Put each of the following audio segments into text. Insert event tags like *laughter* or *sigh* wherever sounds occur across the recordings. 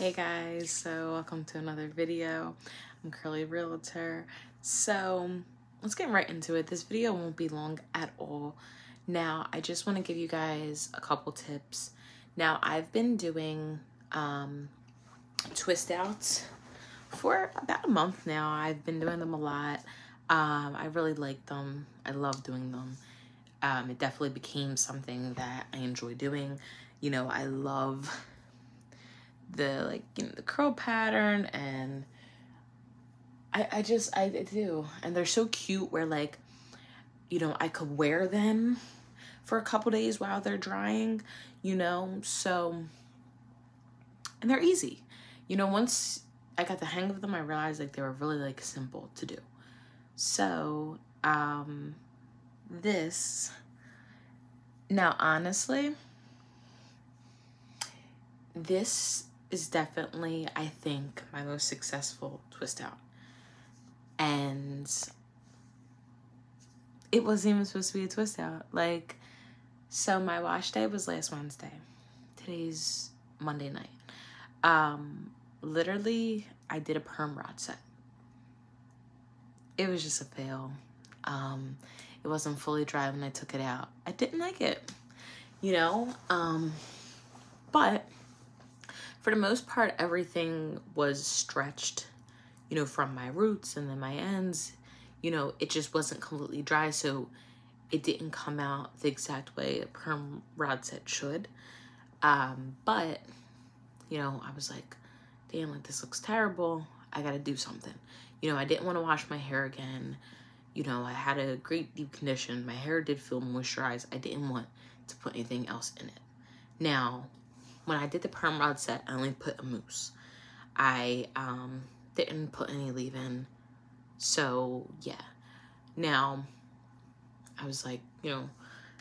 Hey guys, so welcome to another video. I'm Curly Realtor. So let's get right into it. This video won't be long at all. Now, I just want to give you guys a couple tips. Now, I've been doing um, twist outs for about a month now. I've been doing them a lot. Um, I really like them. I love doing them. Um, it definitely became something that I enjoy doing. You know, I love the like you know the curl pattern and I I just I, I do. And they're so cute where like you know I could wear them for a couple days while they're drying you know? So and they're easy. You know once I got the hang of them I realized like they were really like simple to do. So um this now honestly this is definitely, I think, my most successful twist out. And it wasn't even supposed to be a twist out. Like, so my wash day was last Wednesday. Today's Monday night. Um, literally, I did a perm rod set. It was just a fail. Um, it wasn't fully dry when I took it out. I didn't like it, you know? Um, but for the most part, everything was stretched, you know, from my roots and then my ends. You know, it just wasn't completely dry, so it didn't come out the exact way a perm rod set should. Um, but, you know, I was like, damn, like this looks terrible. I gotta do something. You know, I didn't want to wash my hair again. You know, I had a great deep condition. My hair did feel moisturized. I didn't want to put anything else in it. Now, when I did the perm rod set, I only put a mousse. I um, didn't put any leave-in. So, yeah. Now, I was like, you know,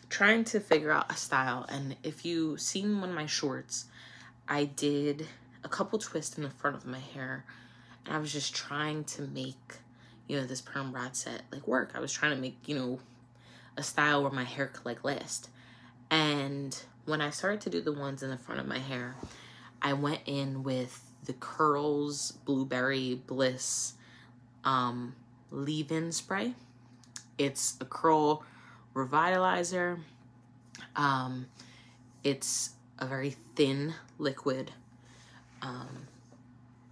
trying to figure out a style. And if you seen one of my shorts, I did a couple twists in the front of my hair. And I was just trying to make, you know, this perm rod set like work. I was trying to make, you know, a style where my hair could like last. And when I started to do the ones in the front of my hair, I went in with the Curls Blueberry Bliss um, leave-in spray. It's a curl revitalizer. Um, it's a very thin liquid. Um,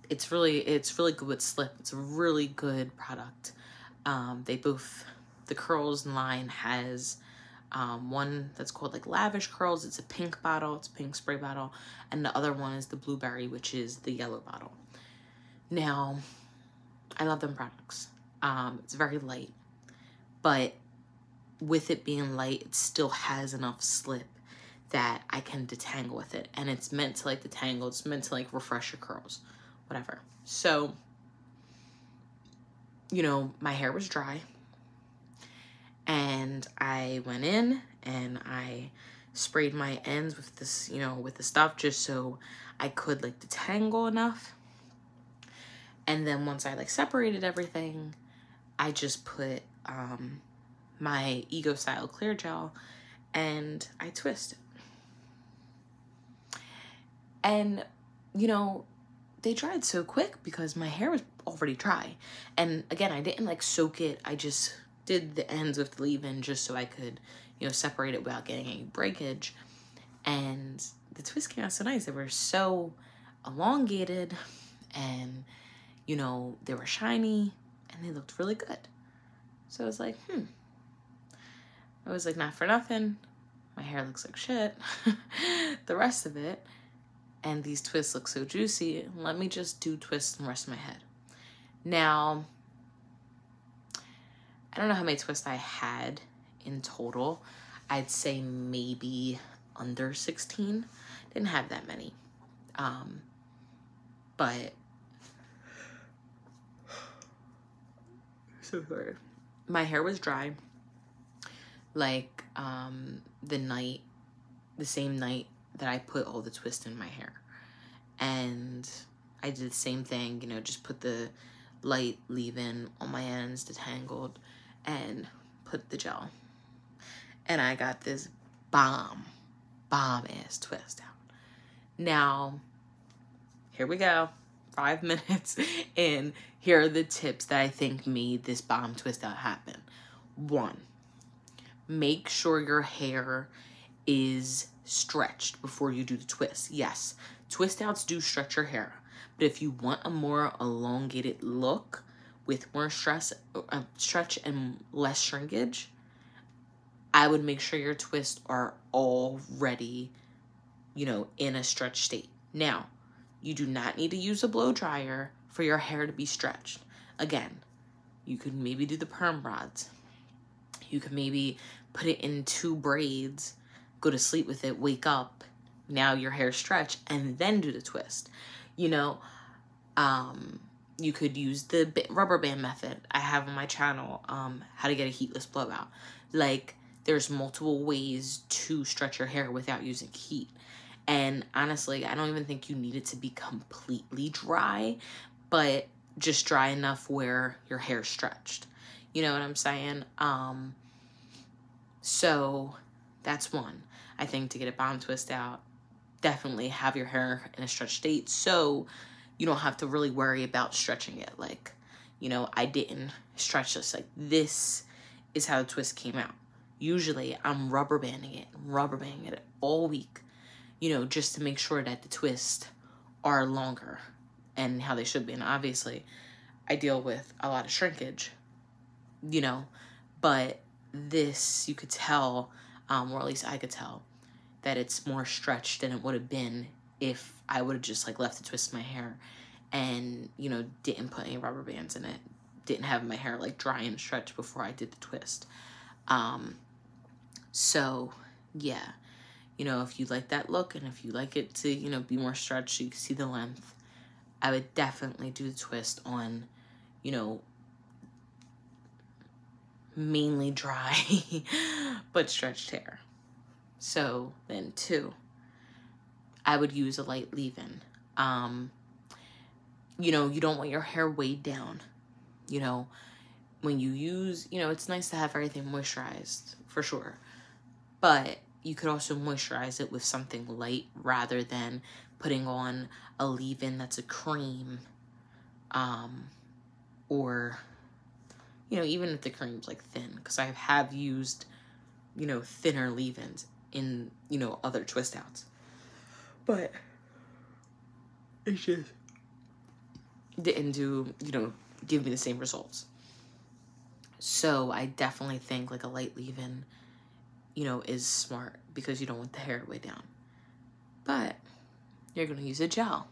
it's really it's really good with slip. It's a really good product. Um, they both the curls line has um, one that's called like Lavish Curls. It's a pink bottle. It's a pink spray bottle. And the other one is the Blueberry, which is the yellow bottle. Now, I love them products. Um, it's very light. But with it being light, it still has enough slip that I can detangle with it. And it's meant to like detangle. It's meant to like refresh your curls. Whatever. So, you know, my hair was dry and I went in and I sprayed my ends with this, you know, with the stuff just so I could like detangle enough. And then once I like separated everything, I just put um, my Eco Style Clear Gel and I twist. And, you know, they dried so quick because my hair was already dry. And again, I didn't like soak it. I just did the ends with the leave-in just so I could, you know, separate it without getting any breakage. And the twists came out so nice. They were so elongated and, you know, they were shiny and they looked really good. So I was like, hmm. I was like, not for nothing. My hair looks like shit. *laughs* the rest of it. And these twists look so juicy. Let me just do twists the rest of my head. Now, I don't know how many twists I had in total. I'd say maybe under 16. Didn't have that many. Um, but so sorry. My hair was dry like um, the night, the same night that I put all the twists in my hair. And I did the same thing, you know, just put the light leave-in on my ends, detangled, and put the gel. And I got this bomb, bomb ass twist out. Now, here we go. Five *laughs* minutes. And here are the tips that I think made this bomb twist out happen. One, make sure your hair is stretched before you do the twist. Yes, twist outs do stretch your hair. But if you want a more elongated look with more stress, uh, stretch and less shrinkage, I would make sure your twists are already, you know, in a stretch state. Now, you do not need to use a blow dryer for your hair to be stretched. Again, you could maybe do the perm rods. You could maybe put it in two braids, go to sleep with it, wake up, now your hair stretch, and then do the twist. You know, um, you could use the rubber band method I have on my channel, um, how to get a heatless blowout. Like, there's multiple ways to stretch your hair without using heat. And honestly, I don't even think you need it to be completely dry, but just dry enough where your hair's stretched. You know what I'm saying? Um, so that's one. I think to get a bomb twist out, definitely have your hair in a stretched state so you don't have to really worry about stretching it. Like, you know, I didn't stretch this. Like, this is how the twist came out. Usually, I'm rubber banding it, rubber banding it all week, you know, just to make sure that the twists are longer and how they should be. And obviously, I deal with a lot of shrinkage, you know, but this, you could tell, um, or at least I could tell, that it's more stretched than it would have been if I would have just like left to twist my hair and, you know, didn't put any rubber bands in it. Didn't have my hair like dry and stretch before I did the twist. Um, so yeah, you know, if you like that look and if you like it to, you know, be more stretched, so you can see the length, I would definitely do the twist on, you know, mainly dry *laughs* but stretched hair. So then two, I would use a light leave-in. Um, you know, you don't want your hair weighed down. You know, when you use, you know, it's nice to have everything moisturized for sure. But you could also moisturize it with something light rather than putting on a leave-in that's a cream um, or you know even if the cream's like thin because i have used you know thinner leave-ins in you know other twist outs but it just didn't do, you know, give me the same results. So I definitely think like a light leave-in, you know, is smart because you don't want the hair way down. But you're going to use a gel.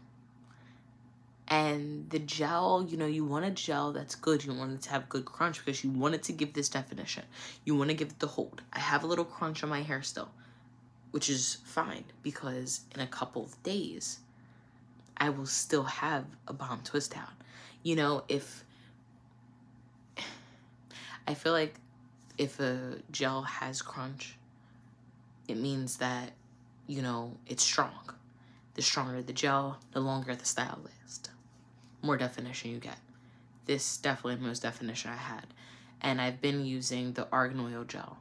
And the gel, you know, you want a gel that's good. You want it to have good crunch because you want it to give this definition. You want to give it the hold. I have a little crunch on my hair still which is fine because in a couple of days, I will still have a bomb twist out. You know, if *sighs* I feel like if a gel has crunch, it means that, you know, it's strong. The stronger the gel, the longer the style lasts. More definition you get. This definitely most definition I had. And I've been using the argan oil gel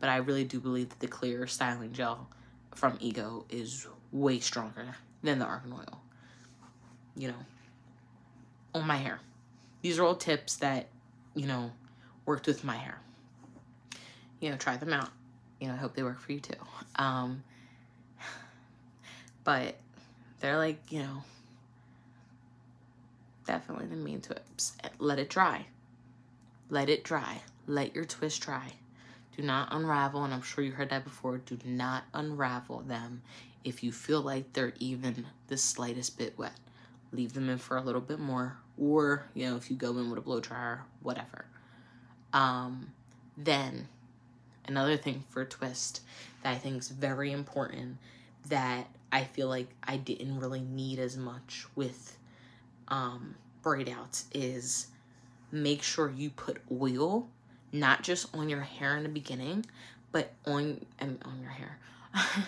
but I really do believe that the clear styling gel from Eco is way stronger than the Argan Oil. You know, on my hair. These are all tips that, you know, worked with my hair. You know, try them out. You know, I hope they work for you too. Um, *sighs* but they're like, you know, definitely the main tips. Let it dry. Let it dry. Let your twist dry. Do not unravel, and I'm sure you heard that before, do not unravel them if you feel like they're even the slightest bit wet. Leave them in for a little bit more, or, you know, if you go in with a blow dryer, whatever. Um, then, another thing for twist that I think is very important that I feel like I didn't really need as much with um, braid outs is make sure you put oil not just on your hair in the beginning, but on and on your hair. *laughs*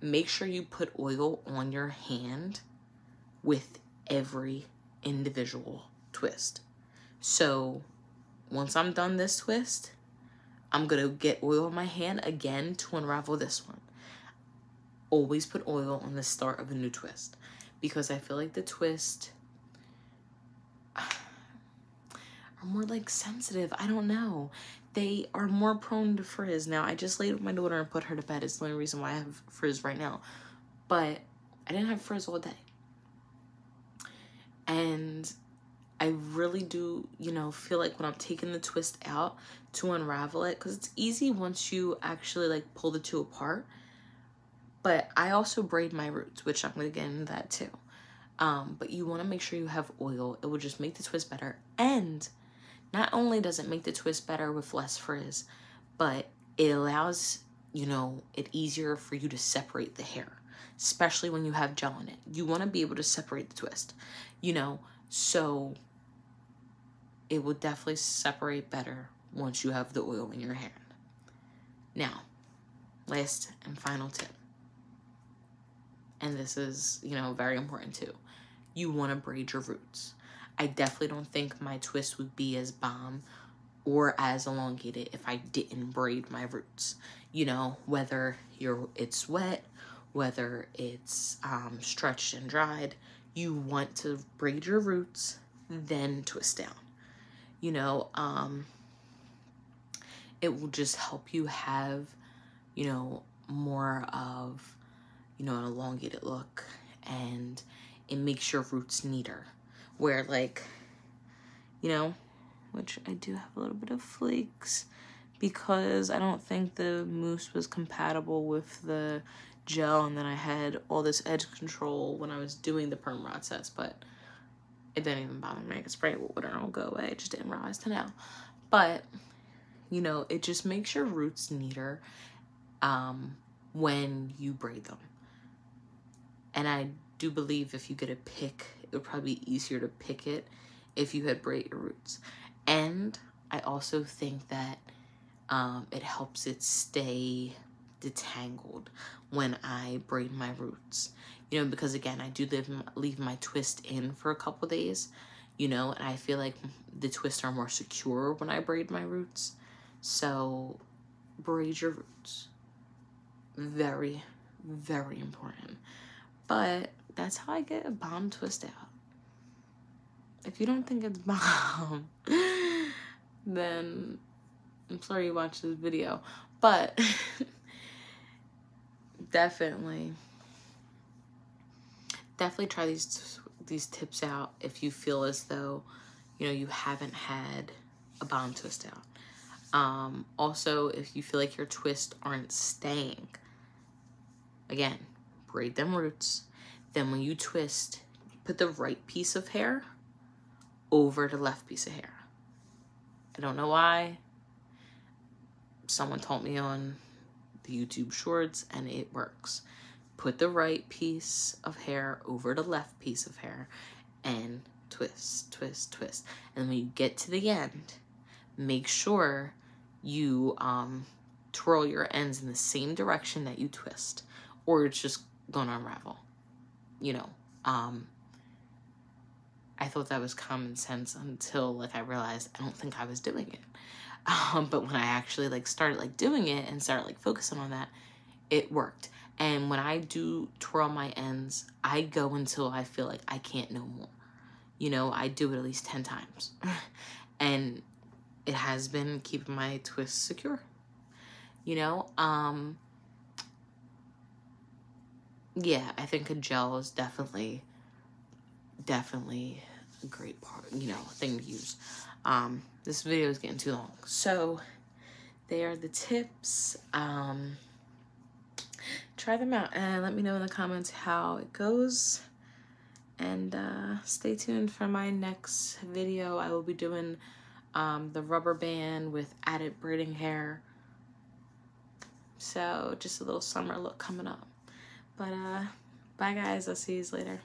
Make sure you put oil on your hand with every individual twist. So once I'm done this twist, I'm gonna get oil on my hand again to unravel this one. Always put oil on the start of a new twist because I feel like the twist are more like sensitive. I don't know. They are more prone to frizz. Now, I just laid with my daughter and put her to bed. It's the only reason why I have frizz right now. But I didn't have frizz all day. And I really do, you know, feel like when I'm taking the twist out to unravel it, because it's easy once you actually like pull the two apart. But I also braid my roots, which I'm to get into that too. Um, but you want to make sure you have oil. It will just make the twist better. And not only does it make the twist better with less frizz, but it allows, you know, it easier for you to separate the hair, especially when you have gel in it. You want to be able to separate the twist, you know, so it will definitely separate better once you have the oil in your hand. Now, last and final tip. And this is, you know, very important too. You want to braid your roots. I definitely don't think my twist would be as bomb or as elongated if I didn't braid my roots. You know, whether you're it's wet, whether it's um, stretched and dried, you want to braid your roots, then twist down you know, um, it will just help you have, you know, more of, you know, an elongated look and it makes your roots neater. Where like, you know, which I do have a little bit of flakes because I don't think the mousse was compatible with the gel and then I had all this edge control when I was doing the perm rod sets, but it didn't even bother me. I could spray it with water and it'll go away. I just didn't realize to now. But, you know, it just makes your roots neater um, when you braid them. And I do believe if you get a pick, it would probably be easier to pick it if you had braid your roots. And I also think that um, it helps it stay detangled when I braid my roots you know, because again, I do live, leave my twist in for a couple days, you know, and I feel like the twists are more secure when I braid my roots. So braid your roots. Very, very important. But that's how I get a bomb twist out. If you don't think it's bomb, *laughs* then I'm sorry you watched this video. But *laughs* definitely definitely try these these tips out if you feel as though you know you haven't had a bomb twist out. Um, also, if you feel like your twists aren't staying, again, braid them roots. Then when you twist, put the right piece of hair over the left piece of hair. I don't know why. Someone told me on the YouTube shorts and it works put the right piece of hair over the left piece of hair and twist, twist, twist. And when you get to the end, make sure you um, twirl your ends in the same direction that you twist or it's just gonna unravel. You know, um, I thought that was common sense until like I realized I don't think I was doing it. *laughs* Um, but when I actually like started like doing it and started like focusing on that, it worked. And when I do twirl my ends, I go until I feel like I can't no more. You know, I do it at least 10 times. *laughs* and it has been keeping my twists secure. You know, um yeah, I think a gel is definitely definitely a great part, you know, thing to use. Um this video is getting too long. So, they are the tips. Um try them out and let me know in the comments how it goes and uh, stay tuned for my next video I will be doing um, the rubber band with added braiding hair so just a little summer look coming up but uh bye guys. I'll see you later